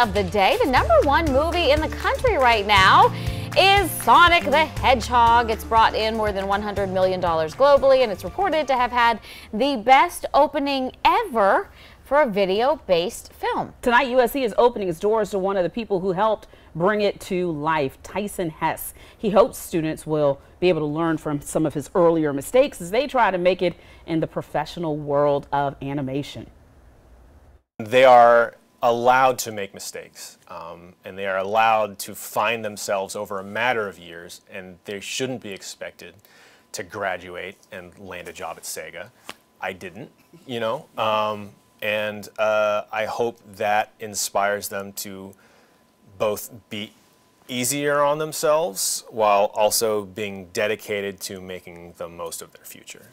of the day. The number one movie in the country right now is Sonic the Hedgehog. It's brought in more than $100 million globally, and it's reported to have had the best opening ever for a video-based film. Tonight, USC is opening its doors to one of the people who helped bring it to life, Tyson Hesse. He hopes students will be able to learn from some of his earlier mistakes as they try to make it in the professional world of animation. They are allowed to make mistakes um, and they are allowed to find themselves over a matter of years and they shouldn't be expected to graduate and land a job at Sega. I didn't, you know, um, and uh, I hope that inspires them to both be easier on themselves while also being dedicated to making the most of their future.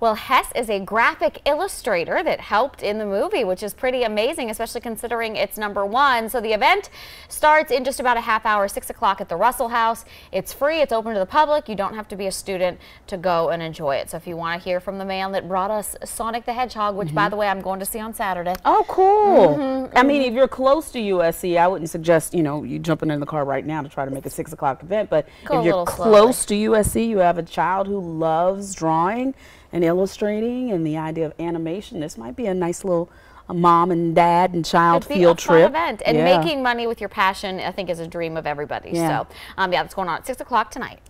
Well, Hesse is a graphic illustrator that helped in the movie, which is pretty amazing, especially considering it's number one. So the event starts in just about a half hour, 6 o'clock at the Russell House. It's free. It's open to the public. You don't have to be a student to go and enjoy it. So if you want to hear from the man that brought us Sonic the Hedgehog, which, mm -hmm. by mm-hmm. the way, I'm going to see on Saturday. Oh, cool. Mm -hmm, I mean, if you're close to USC, I wouldn't suggest, you know, you jumping in the car right now to try to make a 6 o'clock event. But go if you're close to USC, you have a child who loves drawing and illustrating and the idea of animation, this might be a nice little a mom and dad and child It'd field trip. event. And yeah. making money with your passion, I think, is a dream of everybody. Yeah. So, um, yeah, that's going on at 6 o'clock tonight.